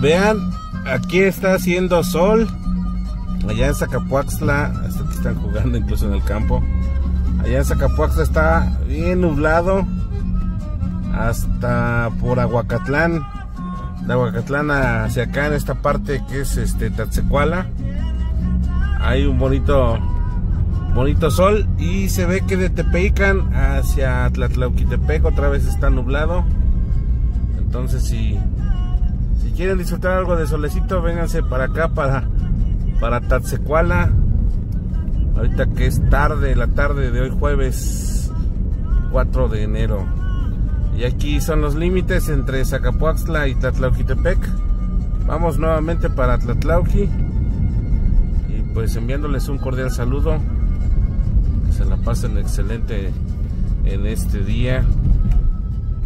Vean, aquí está haciendo sol. Allá en Zacapuaxtla, hasta aquí están jugando incluso en el campo. Allá en Zacapuaxtla está bien nublado. Hasta por Aguacatlán. De Aguacatlán hacia acá en esta parte que es este Tatzecuala. Hay un bonito bonito sol y se ve que de Tepeican hacia Tlatlauquitepec otra vez está nublado. Entonces si si quieren disfrutar algo de solecito, vénganse para acá para para Tatzecuala. Ahorita que es tarde, la tarde de hoy jueves 4 de enero. Y aquí son los límites entre Zacapuaxtla y Tlatlauquitepec. Vamos nuevamente para Tlatlauqui. Y pues enviándoles un cordial saludo. Que se la pasen excelente en este día.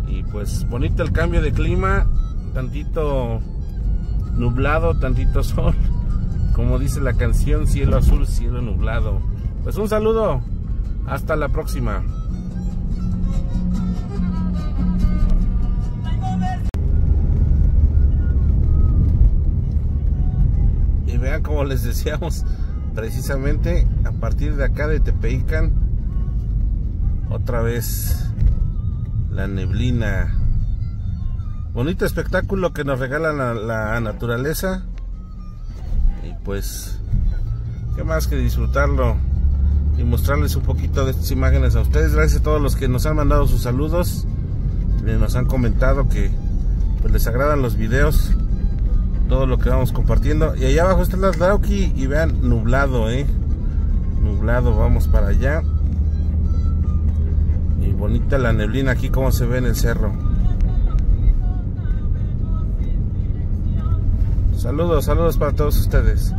Y pues bonito el cambio de clima. Tantito nublado, tantito sol como dice la canción, cielo azul, cielo nublado. Pues un saludo, hasta la próxima. Y vean como les decíamos, precisamente a partir de acá de Tepeican, otra vez la neblina. Bonito espectáculo que nos regala la, naturaleza pues, qué más que disfrutarlo y mostrarles un poquito de estas imágenes a ustedes. Gracias a todos los que nos han mandado sus saludos, y nos han comentado que pues, les agradan los videos, todo lo que vamos compartiendo. Y allá abajo está la Drauki y vean, nublado, eh, nublado, vamos para allá. Y bonita la neblina aquí como se ve en el cerro. Saludos, saludos para todos ustedes.